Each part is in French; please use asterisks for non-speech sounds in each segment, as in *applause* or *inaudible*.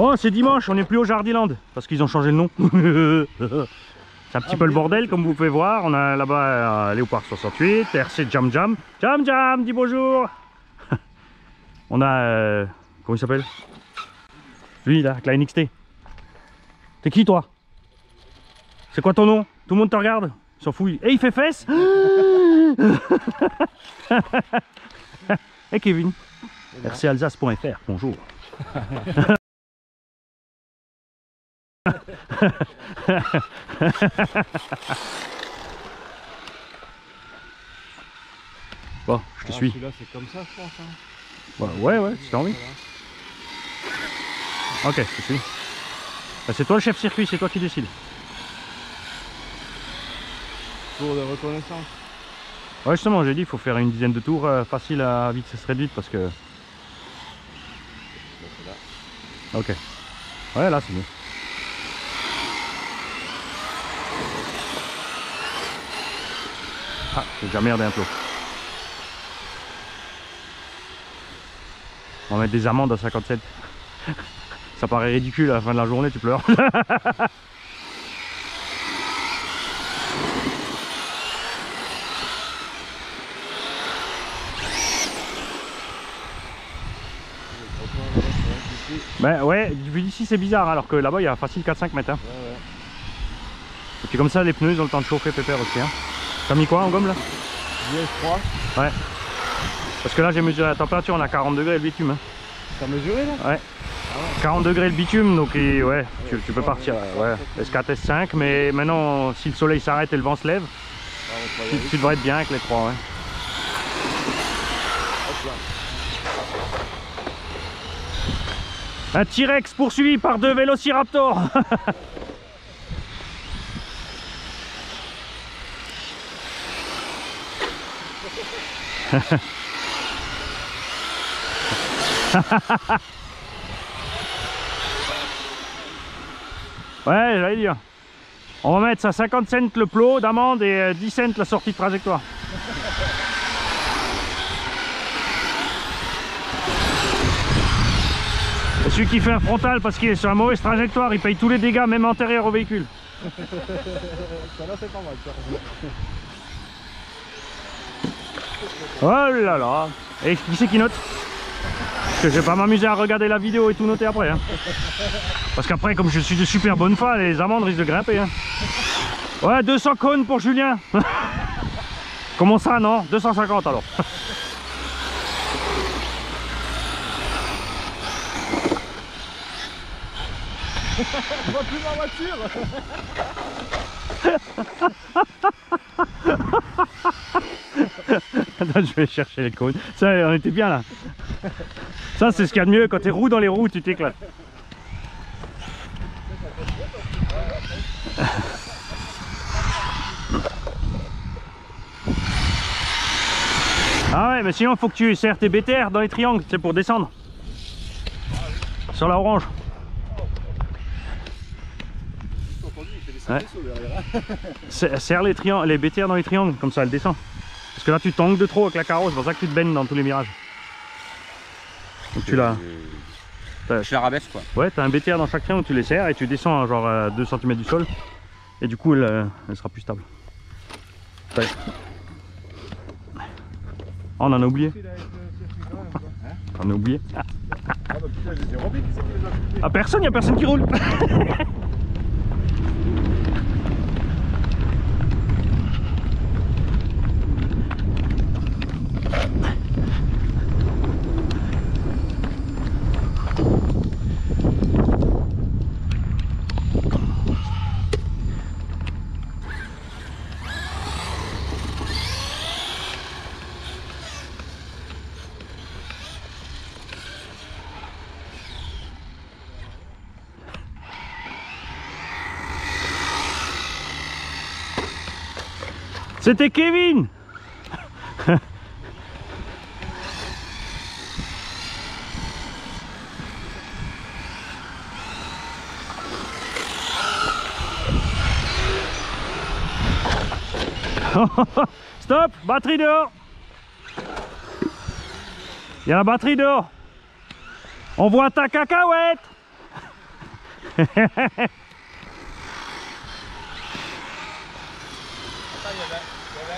Bon, c'est dimanche, on n'est plus au Jardiland parce qu'ils ont changé le nom. *laughs* c'est un petit peu le bordel, comme vous pouvez voir. On a là-bas euh, Léopard 68, RC Jam Jam. Jam Jam, dis bonjour. *laughs* on a. euh, comment il s'appelle? Lui, là, avec la NXT. T'es qui, toi? C'est quoi ton nom? Tout le monde te regarde? S'en fout. Et il fait fesse *laughs* Et Kevin rcalsace.fr, bonjour. *laughs* bon, je te Ah, suis. Celui-là, c'est comme ça, je pense. hein. Ouais, ouais, ouais, si t'as envie. Ok, je te suis. Bah, c'est toi le chef circuit, c'est toi qui décide. Tour de reconnaissance. Ouais, justement, j'ai dit, il faut faire une dizaine de tours euh, facile à vitesse réduite parce que. Ok. Ouais, là, c'est mieux. Ah, merdé un peu. On va mettre des amendes à 57. *laughs* Ça paraît ridicule à la fin de la journée, tu pleures. *laughs* Ben ouais, vu d'ici c'est bizarre, alors que là-bas il y a facile 4-5 mètres. hein. Ouais, ouais. Et puis comme ça, les pneus ils ont le temps de chauffer pépère aussi. Hein. T'as mis quoi en gomme là Bien froid. Parce que là j'ai mesuré la température, on a 40 degrés le bitume. hein. T'as mesuré là 40 degrés le bitume, donc ouais, tu, tu peux partir. Ouais, S4, S5, mais maintenant si le soleil s'arrête et le vent se lève, Ah, tu, devrais être bien avec les trois. Ouais. Un T-Rex poursuivi par deux vélociraptors *laughs* *laughs* Ouais, j'allais dire. On va mettre ça 50 cents le plot d'amende et euh, 10 cents la sortie de trajectoire. Et *laughs* celui qui fait un frontal parce qu'il est sur la mauvaise trajectoire, il paye tous les dégâts, même antérieurs au véhicule. Ça là, c'est pas mal. Ça. Oh là là Et qui c'est qui note Parce que je vais pas m'amuser à regarder la vidéo et tout noter après. hein. Parce qu'après, comme je suis de super bonne foi, les amendes risquent de grimper. hein. Ouais, 200 cônes pour Julien. *laughs* Comment ça, non? 250 alors. Je vois plus ma voiture. Attends, je vais chercher les cônes. Ça, on était bien là. Ça, c'est ce qu'il y a de mieux. Quand t'es roue dans les roues, tu t'éclates. Ah ouais, mais sinon, faut que tu serres tes BTR dans les triangles, c'est pour descendre. Sur la orange. J'ai entendu, il fait des Ouais. Serre les, les BTR dans les triangles, comme ça elle descend. Parce que là tu tangues de trop avec la carrosse, c'est pour ça que tu te baignes dans tous les mirages. Donc tu l'as. Je la rabaisse quoi. Ouais, t'as un BTR dans chaque triangle, tu les serres et tu descends à genre à 2 cm du sol. Et du coup elle, euh, elle sera plus stable. Ouais. Oh, on en a oublié. Il. Hein On a oublié. Ah bah putain, j'ai dit Roby qui c'est qui les a foutus. Ah personne, y a personne qui roule. *laughs* C'était Kevin. *laughs* Stop Batterie dehors. Il y a la batterie dehors. On voit ta cacahuète *laughs* Attends, il y avait, il y avait un col sur le, sur le troisième bout de l'égout, oui.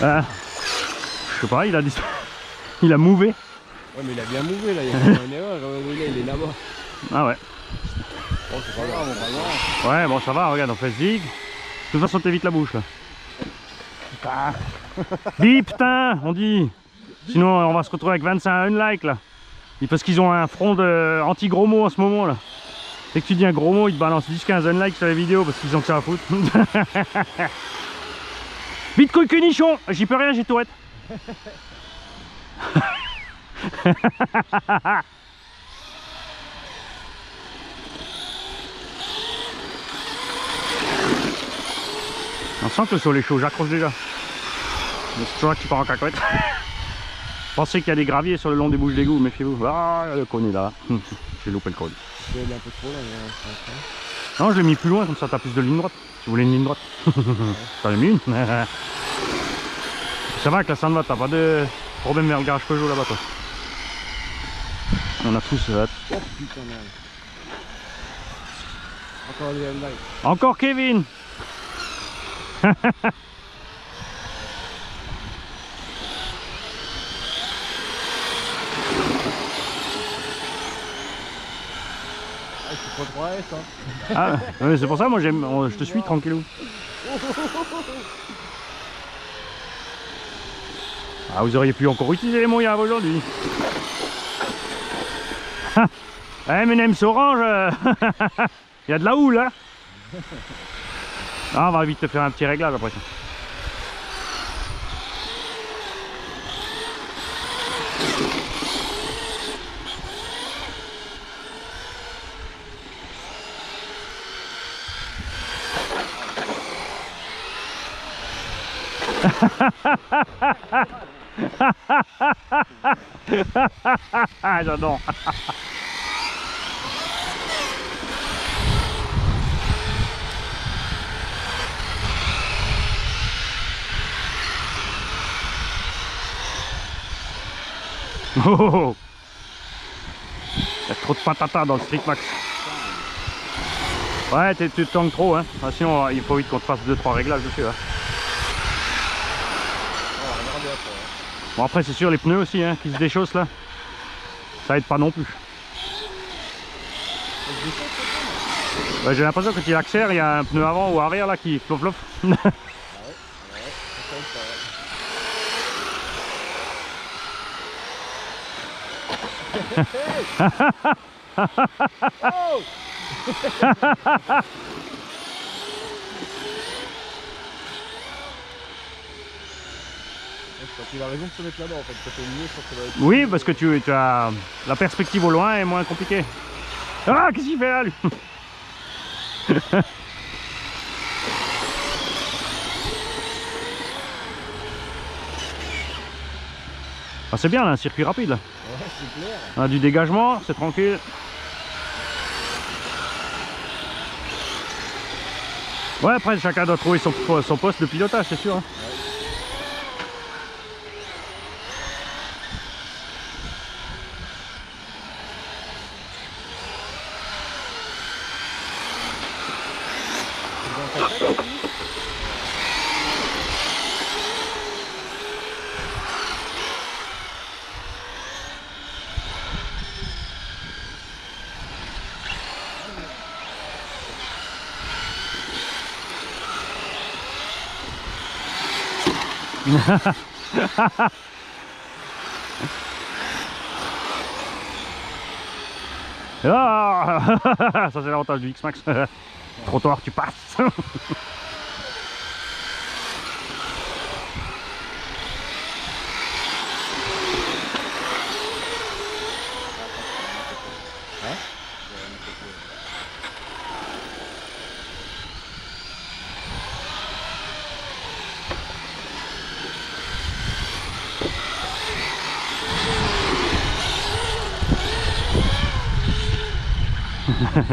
Ah, je sais pas, il a dis- *laughs* il a mouvé. Ouais, mais il a bien mouvé là, il y a une erreur. là, il est là-bas. Ah ouais. Bon, c'est pas grave, on va voir. Ouais, bon, ça va, regarde, on fait zig. De toute façon, t'évites la bouche là. Ah. Dis putain, on dit. Sinon, on va se retrouver avec 25 unlikes là. Et Parce qu'ils ont un front de anti-gros mots en ce moment là. Dès que tu dis un gros mot, ils te balancent 10-15 unlikes sur les vidéos parce qu'ils ont que ça à foutre. *laughs* Bitcoin cunichon J'y peux rien, j'ai tourette. *laughs* On sent que le sol est chaud, j'accroche déjà. C'est que tu pars en cacahuète. *laughs* Pensez qu'il y a des graviers sur le long des bouches d'égout, méfiez-vous. Ah, le cône est là. J'ai loupé le cône. Il est un peu trop là, mais c'est un Non, je l'ai mis plus loin, comme ça t'as plus de ligne droite. Si vous voulez une ligne droite. *laughs* T'en as mis une *laughs* Ça va que la Sandva, t'as pas de problème vers le garage Peugeot là-bas toi? On a tous... euh, Oh putain, merde. Encore. Encore Kevin *laughs* Hein. Ah, c'est pour ça, moi j'aime, on- je te suis tranquillou. Ah, vous auriez pu encore utiliser les moyens aujourd'hui. *laughs* Eh, M&M's orange, euh, *laughs* il y a de la houle, hein Ah, on va vite te faire un petit réglage après ça. J'adore. Oh, oh, oh. Il y a trop de patata dans le Street Max. Ouais, tu te tangues trop, hein. Ah, sinon, il faut vite qu'on te fasse 2-3 réglages dessus. Hein. On va regarder après. hein. Bon, après, c'est sûr, les pneus aussi, hein, qui se déchaussent là. Ça aide pas non plus. Ouais, J'ai l'impression que tu accélères, il y a un pneu avant ou arrière là qui flof flof. Ouais. Oh Qu'il a raison de se mettre là-bas en fait, ça fait mieux, je pense que ça va être... Oui, parce que tu, tu as la perspective au loin est moins compliquée. Ah, qu'est-ce qu'il fait là lui *laughs* Ah, c'est bien là, un circuit rapide là. Ouais, c'est clair. On a du dégagement, c'est tranquille. Ouais, après chacun doit trouver son, son poste de pilotage, c'est sûr. hein. *laughs* Ça c'est l'avantage du X-Max. *laughs* Trottoir, tu passes. *laughs* *laughs*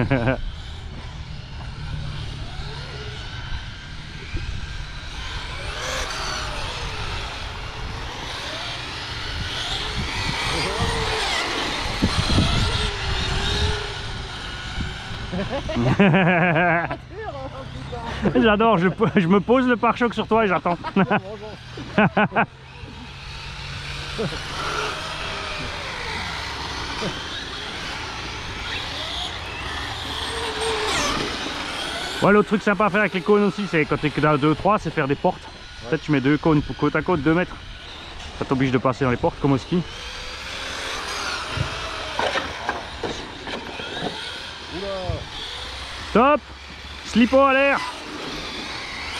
J'adore, je, je, me pose le pare-choc sur toi et j'attends. *laughs* Ouais, l'autre truc sympa à faire avec les cônes aussi, c'est quand t'es que dans 2-3, c'est faire des portes. Peut-être tu mets deux cônes côte à côte, 2 mètres. Ça t'oblige de passer dans les portes comme au ski. Stop Slippo à l'air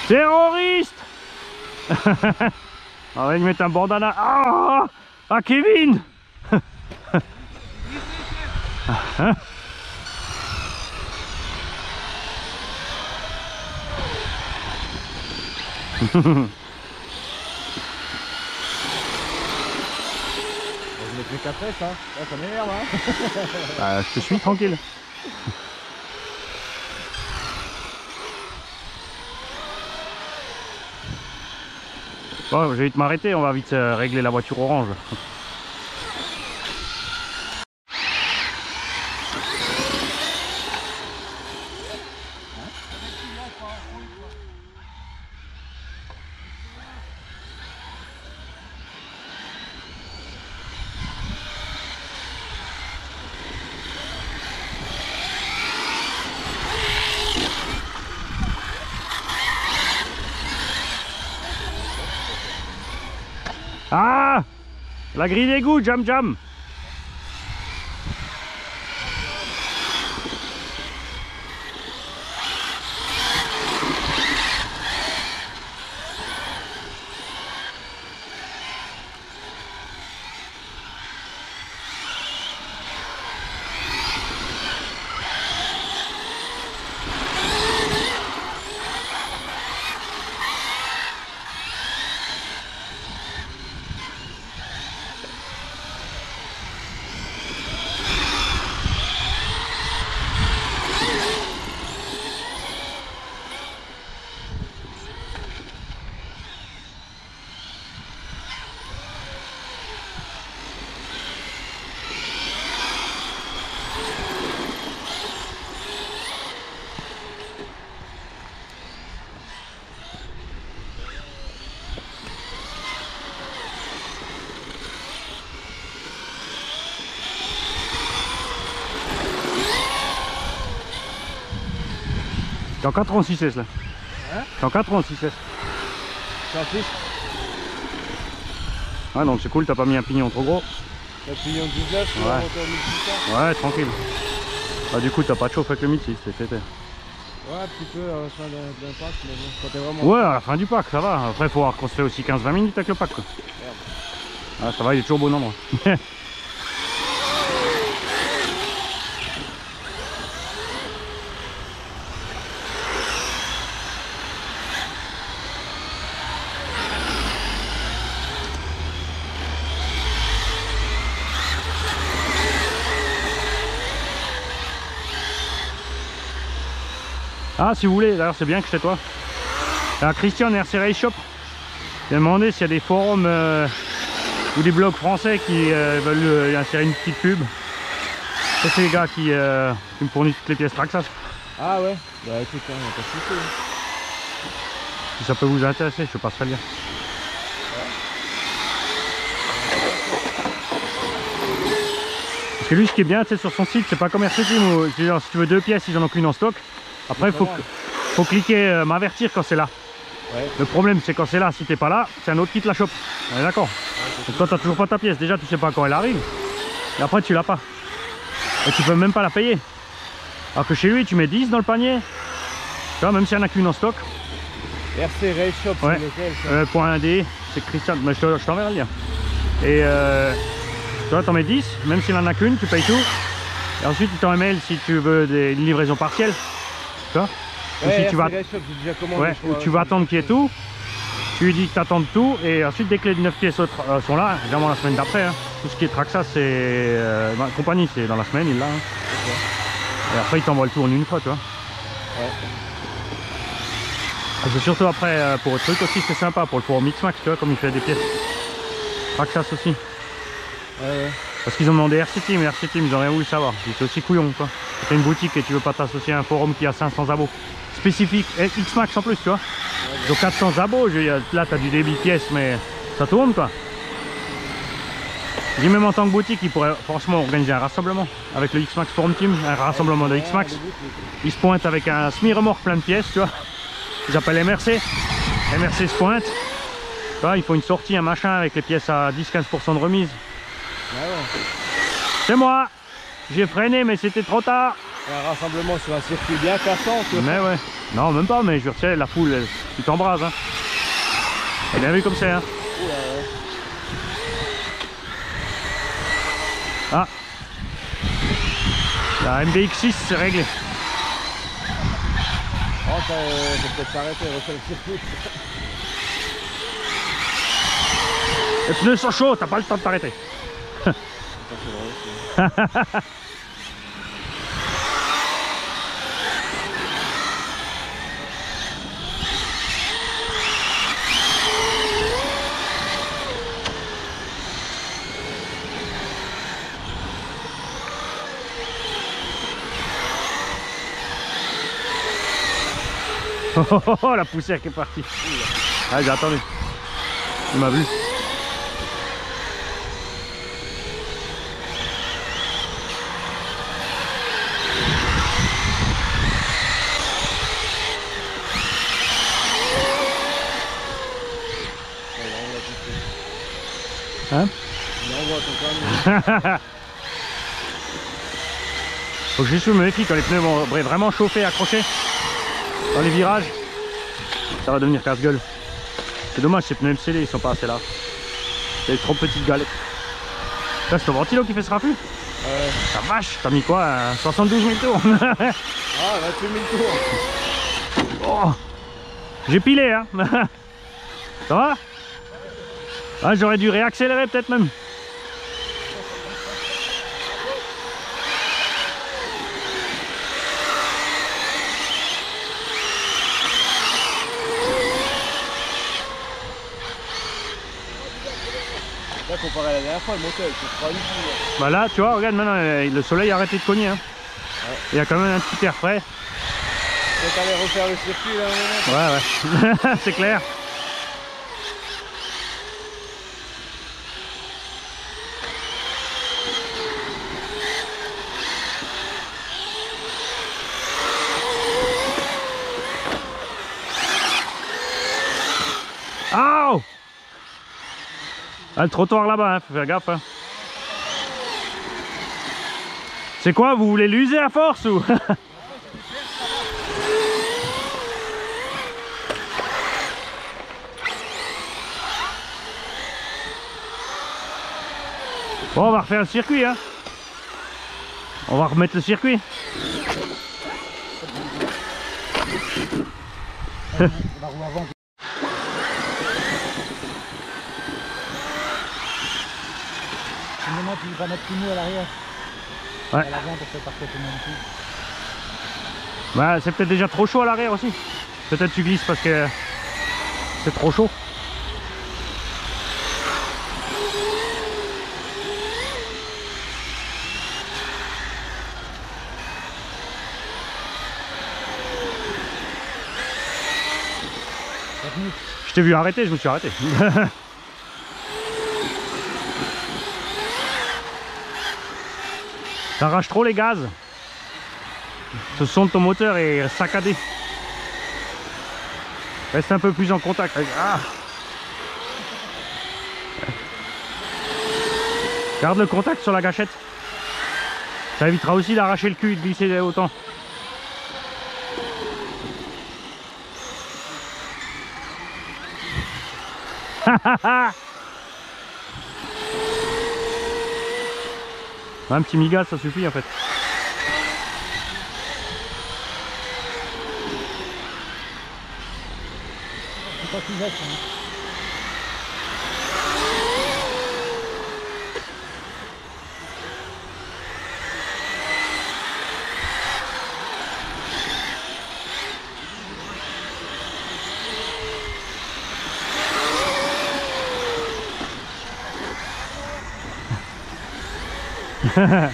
Terroriste On va lui mettre un bandana. Ah, ah Kevin *laughs* Hein Je mets plus qu'après ça. Ça m'énerve hein. *laughs* Bah, je te suis tranquille. Bon, je vais vite m'arrêter, on va vite euh, régler la voiture orange. Ah La grille d'égout, jam jam T'es en 436 là Hein? T'es en 436 C'est en plus, Ouais donc c'est cool, t'as pas mis un pignon trop gros. le pignon 19, Ouais. ouais. moteur 1800. Ouais, tranquille. Bah du coup t'as pas de chauffe avec le 1006, c'est fait. Ouais, un petit peu à la fin d'un pack, mais bon, quand t'es vraiment. Ouais, à la fin du pack, ça va. Après, faut voir qu'on se fait aussi 15-20 minutes avec le pack. Quoi. Ah, ça va, il est toujours bon nombre. *laughs* Ah, si vous voulez, d'ailleurs, c'est bien que chez toi. Alors, Christian, RC Race Shop, il a demandé s'il y a des forums euh, ou des blogs français qui euh, veulent euh, insérer une petite pub. Ça, c'est les gars qui, qui me fournissent toutes les pièces Traxas. Ah ouais? Bah écoute, hein, pas de soucis. hein. Si ça peut vous intéresser, je passerai le lien. Parce que lui, ce qui est bien, sais, sur son site, c'est pas comme RC Team où, tu- genre, si tu veux deux pièces, ils en ont qu'une en stock. Après, il faut, faut cliquer euh, m'avertir quand c'est là. Ouais. Le problème, c'est quand c'est là, si t'es pas là, c'est un autre qui te la chope. On est d'accord Donc toi, t'as toujours pas ta pièce. Déjà, tu sais pas quand elle arrive. Et après, tu l'as pas. Et tu peux même pas la payer. Alors que chez lui, tu mets 10 dans le panier. Tu vois, même s'il y en a qu'une en stock. RC Race Shop, Ouais. lequel Euh, point 1D, c'est Christian. Mais je te- je t'enverrai le lien. Et euh, tu vois, t'en mets 10. Même s'il en a qu'une, tu payes tout. Et ensuite, il t'en mail si tu veux des, une livraison partielle. Tu vois Ou Ouais, si tu vas, Race Shop, j'ai déjà commandé. ouais, crois, tu vas attendre qu'il y ait tout. Tu lui dis que tu attends tout. Et ensuite, dès que les 9 pièces autres, euh, sont là, évidemment la semaine d'après. hein. Tout ce qui est Traxa, c'est. Euh, compagnie, c'est dans la semaine, il l'a. hein. Et après, il t'envoie le tout en une fois, tu vois. Ouais. C'est surtout après, euh, pour le truc aussi, c'est sympa. Pour le forum Mixmax, tu vois, comme il fait des pièces. Traxas aussi. Ouais, ouais. Parce qu'ils ont demandé RC Team, et RC Team, ils ont rien voulu savoir. Ils étaient aussi couillons, quoi. Tu une boutique et tu veux pas t'associer à un forum qui a 500 abos. Spécifique, et X-Max en plus, tu vois. Ont 400 abos, je- là tu as du débit de pièces, mais ça tourne quoi. J'ai même en tant que boutique, ils pourraient franchement organiser un rassemblement avec le X-Max Forum Team, un rassemblement de X-Max. Ils se pointent avec un semi-remorque plein de pièces, tu vois. Ils appellent MRC. MRC se pointe. Tu vois, ils font une sortie, un machin avec les pièces à 10-15% de remise. Ah. C'est moi J'ai freiné mais c'était trop tard Un rassemblement sur un circuit bien cassant. Mais ouais. Non même pas mais je veux dire, tu sais, la foule, elle- tu t'embrases hein. Bien vu comme c'est hein ouais. Ah La MBX6 c'est réglé. Oh, euh, peut-être s'arrêter, le circuit. Les pneus sont chauds, t'as pas le temps de t'arrêter. Oh, oh, oh, oh, la poussière qui est partie. Ah j'ai attendu. Il m'a vu. Ouais, il envoie tout de suite. Hein. *laughs* Faut que je me méfie quand les pneus vont vraiment chauffer, accrocher dans les virages. Ça va devenir casse-gueule. C'est dommage, ces pneus MCD ils sont pas assez là. C'est des trop petites galettes. Là, c'est ton ventilo qui fait ce raffut Ouais. Ta vache, t'as mis quoi un 72 000 tours *laughs* Ah, 28 000 tours. Oh J'ai pilé, hein *laughs* Ça va? Ah, j'aurais dû réaccélérer peut-être même. Là, comparé à la dernière fois, le moteur, il se là. Bah là, tu vois, regarde maintenant, euh, le soleil a arrêté de cogner. hein. Il y a quand même un petit air frais. Peut-être aller refaire le circuit là, un moment. Ouais, ouais, *laughs* c'est clair. Ah, Le trottoir là-bas, hein, faut faire gaffe. hein. C'est quoi, vous voulez l'user à force ou? *laughs* Bon, on va refaire le circuit, hein. On va remettre le circuit. Tu vas mettre tout nous à l'arrière. Ouais. À l'avant pour faire partir tout le monde. dessus. Bah, c'est peut-être déjà trop chaud à l'arrière aussi. Peut-être tu glisses parce que c'est trop chaud. Je t'ai vu arrêter, je me suis arrêté. *laughs* T'arraches trop les gaz. Ce son de ton moteur est saccadé. Reste un peu plus en contact. Ah Garde le contact sur la gâchette. Ça évitera aussi d'arracher le cul et de glisser autant. Un petit migaz, ça suffit en fait. C'est pas plus vite. Hein. Ha ha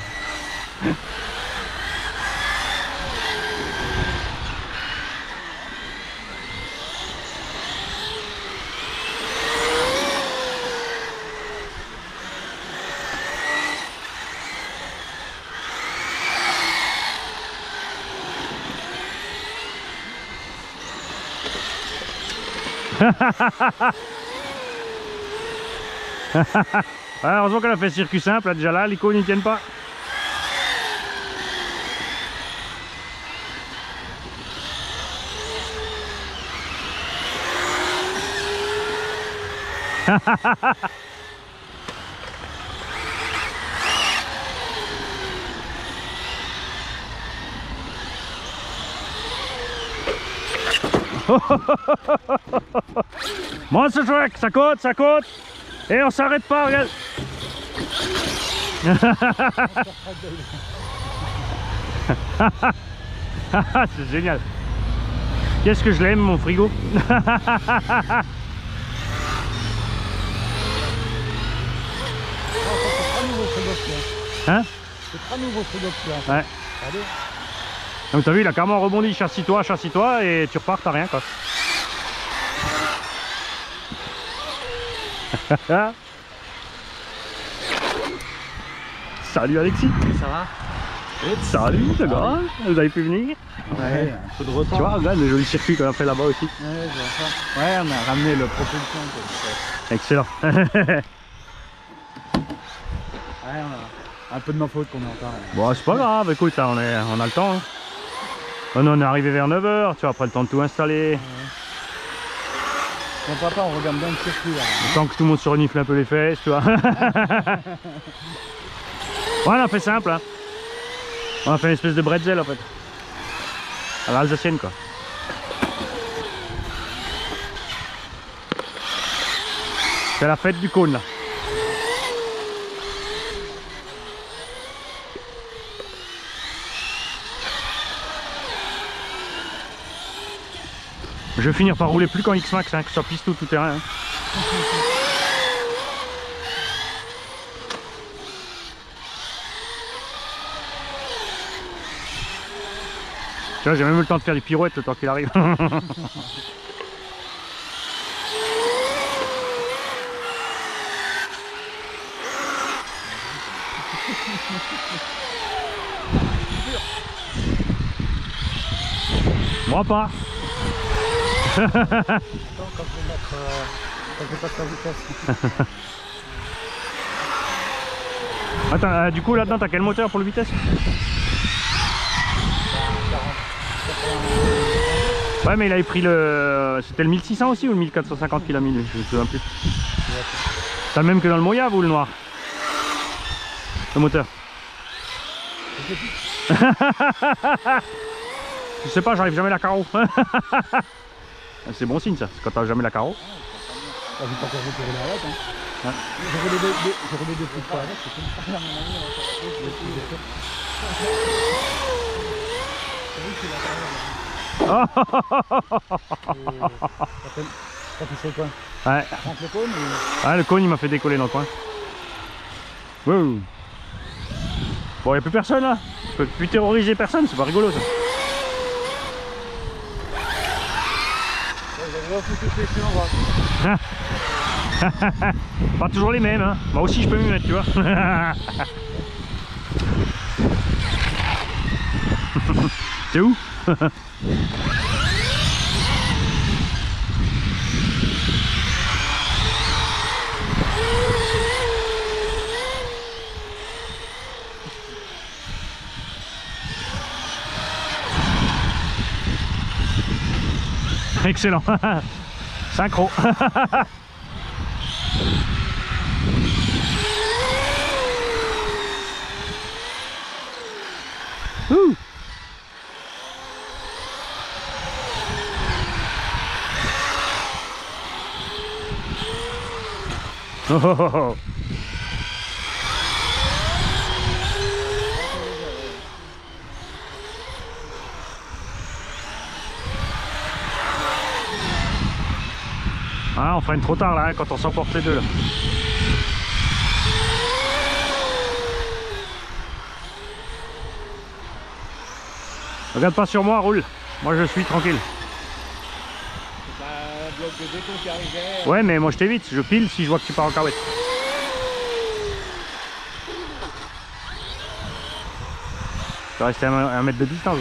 ha ha! Ouais, heureusement qu'elle a fait circuit simple, là, déjà là, les cônes n'y tiennent pas. *laughs* Monster truck, ça côte, ça côte. Et on s'arrête pas, regarde. *laughs* C'est génial. Qu'est-ce que je l'aime, mon frigo? Hein? C'est pas nouveau là. Ouais. Allez. Donc t'as vu, il a carrément rebondi, chassis-toi, chassis-toi, et tu repars, t'as rien quoi. *laughs* Salut Alexis Ça va Salut le gars Vous avez pu venir Ouais, un peu de retard. Tu vois, regarde le joli circuit qu'on a fait là-bas aussi. Ouais, je vois ça. Ouais, on a ramené le propulsion. Excellent. *laughs* Ouais, on a un peu de ma faute qu'on est en retard. ouais. bon, c'est pas grave, écoute, on, est, on a le temps. hein. On on est arrivé vers 9h, tu vois, après le temps de tout installer. Mon papa, on regarde bien le circuit là. Le temps que tout le monde se renifle un peu les fesses, tu vois. *laughs* *laughs* ouais, on a fait simple, hein. On a fait une espèce de bretzel en fait. À l'alsacienne quoi. C'est la fête du cône là. Je vais finir par rouler plus qu'en X-Max, hein, que soit piste ou tout terrain. hein. Tu vois, j'ai même eu le temps de faire des pirouettes le temps qu'il arrive. *laughs* Moi pas. *laughs* Attends, quand je vais mettre. Quand je passe la vitesse. Attends, du coup là-dedans t'as quel moteur pour le vitesse? Ouais mais il avait pris le... C'était le 1600 aussi ou le 1450 qu'il a mis lui? Je me souviens plus. Le même que dans le Mojave ou le noir? Le moteur *laughs* Je sais pas, j'arrive jamais à la carreau. *laughs* C'est bon signe ça, c'est quand t'as jamais la carreau. Pas encore avec, hein Ouais. J'ai roulé des, des, j'ai roulé des petites fois avec, c'est comme ça. À mon avis, on va faire autre chose, je vais essayer de faire. C'est vrai que c'est la *laughs* carrière, quand tu sais quoi Ouais, le cône ou... ah, le cône il m'a fait décoller dans le coin. Wow. Bon, y a plus personne là. Je peux plus terroriser personne, c'est pas rigolo ça. *laughs* Pas toujours les mêmes, hein. Moi aussi je peux m'y mettre, tu vois. *laughs* C'est où? Excellent. *laughs* Synchro. *laughs* *laughs* Ah, on freine trop tard là, quand on s'emporte les deux là. Regarde pas sur moi, roule. Moi je suis tranquille. Bloc de béton qui arrivait. Ouais, mais moi je t'évite, je pile si je vois que tu pars en carouette. Vais rester à un, mètre de distance.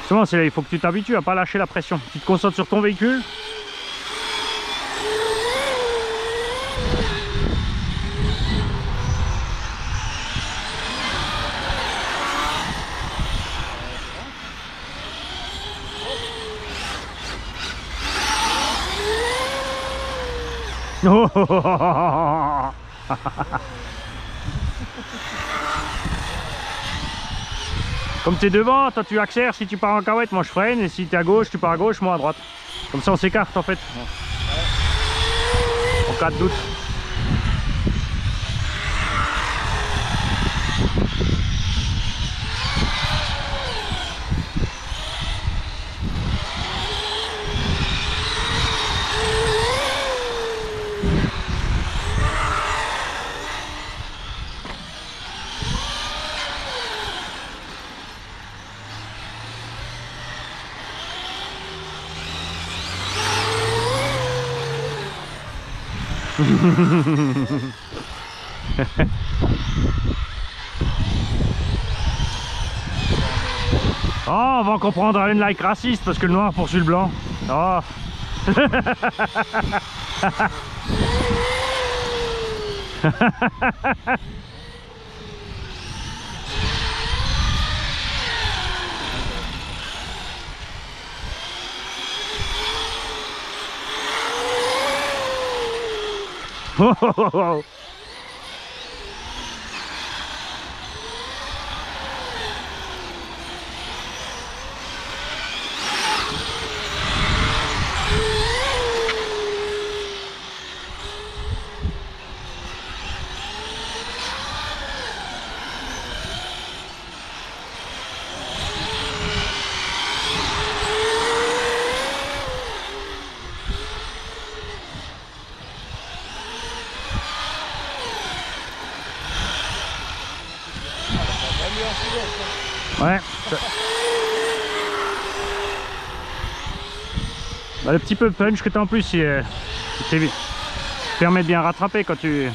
Justement, là, il faut que tu t'habitues à pas lâcher la pression. Tu te concentres sur ton véhicule. Oh *laughs* Comme tu es devant, toi tu accélères si tu pars en cahuète, moi je freine, et si tu es à gauche, tu pars à gauche, moi à droite. Comme ça on s'écarte en fait. En cas de doute. *laughs* Oh, on va encore prendre un like raciste parce que le noir poursuit le blanc. Oh. *laughs* *laughs* Ouais. ça- Bah, le petit peu punch que tu as en plus, il, euh, il permet de bien rattraper quand tu... Ouais.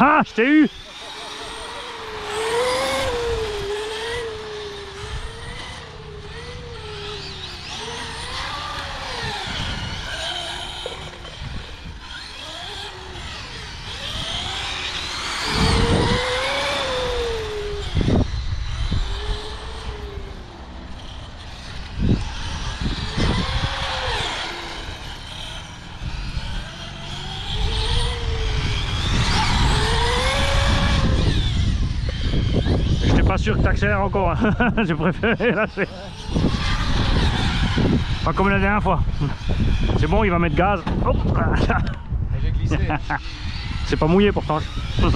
Ah, je t'ai eu sûr que tu accélères encore. hein. *laughs* J'ai préféré lâcher. Pas comme la dernière fois. C'est bon, il va mettre gaz. J'ai glissé. *laughs* C'est pas mouillé pourtant. *laughs*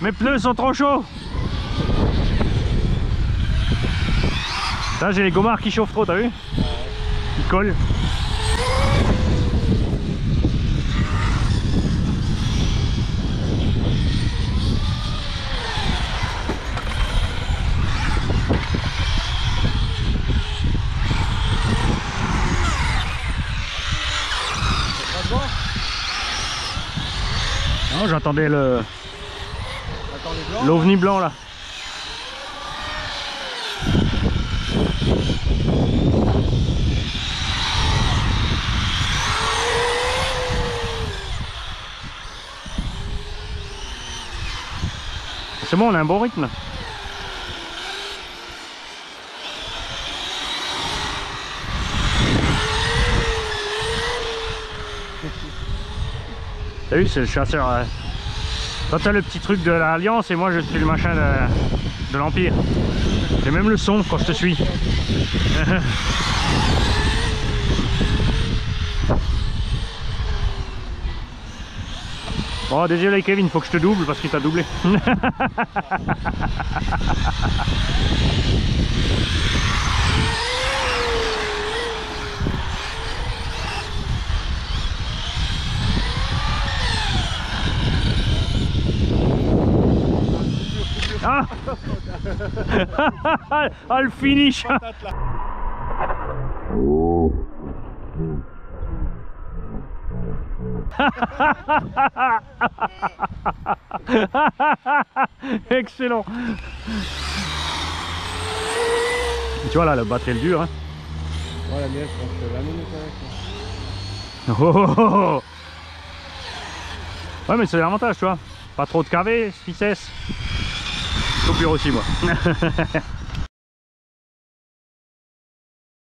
Mes pneus sont trop chauds. Là j'ai les gommards qui chauffent trop, t'as vu? Ils collent. J'entendais le l'ovni blanc là. C'est bon, on a un bon rythme. T'as vu, c'est le chasseur. euh, Toi, t'as le petit truc de l'Alliance et moi, je suis le machin de, l'Empire. J'ai même le son quand je te suis. Bon, *laughs* désolé Kevin, faut que je te double parce qu'il t'a doublé. *laughs* Ah Ah le finish Excellent Tu vois là, le batterie est dur. Hein. Ouais, la mienne, je pense que la minute avec. Oh, oh, oh, oh. Ouais mais c'est l'avantage tu vois. Pas trop de KV, 6S. Coupure aussi moi. *laughs*